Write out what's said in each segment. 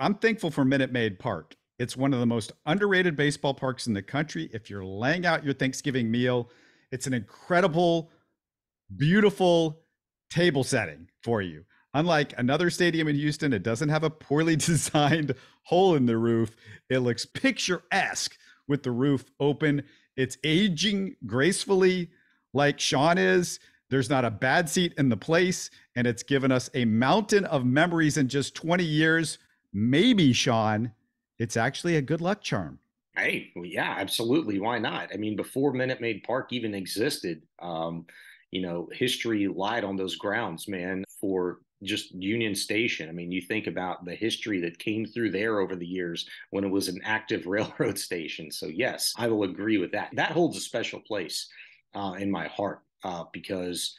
I'm thankful for Minute Maid Park. It's one of the most underrated baseball parks in the country. If you're laying out your Thanksgiving meal, it's an incredible, beautiful table setting for you. Unlike another stadium in Houston, it doesn't have a poorly designed hole in the roof. It looks picturesque with the roof open. It's aging gracefully, like Shaun is. There's not a bad seat in the place, and it's given us a mountain of memories in just 20 years. Maybe, Shaun, it's actually a good luck charm. Hey, well, yeah, absolutely. Why not? I mean, before Minute Maid Park even existed, um, you know, history lied on those grounds, man, for just Union Station. I mean, you think about the history that came through there over the years when it was an active railroad station. So, yes, I will agree with that. That holds a special place uh, in my heart uh, because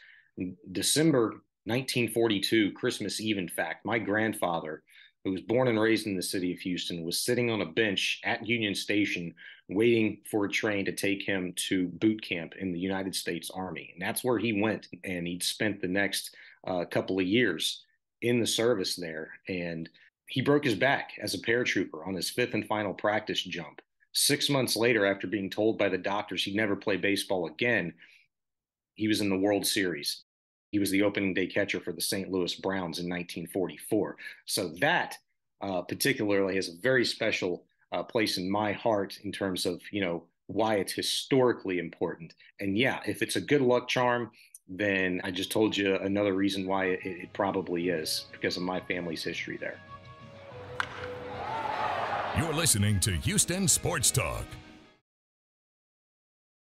December 1942, Christmas Eve, in fact, my grandfather, who was born and raised in the city of Houston, was sitting on a bench at Union Station waiting for a train to take him to boot camp in the United States Army. And that's where he went. And he'd spent the next uh, couple of years in the service there. And he broke his back as a paratrooper on his fifth and final practice jump. Six months later, after being told by the doctors he'd never play baseball again, he was in the World Series. He was the opening day catcher for the St. Louis Browns in 1944. So that uh, particularly has a very special uh, place in my heart in terms of you know why it's historically important. And yeah, if it's a good luck charm, then I just told you another reason why it, it probably is because of my family's history there. You're listening to Houston Sports Talk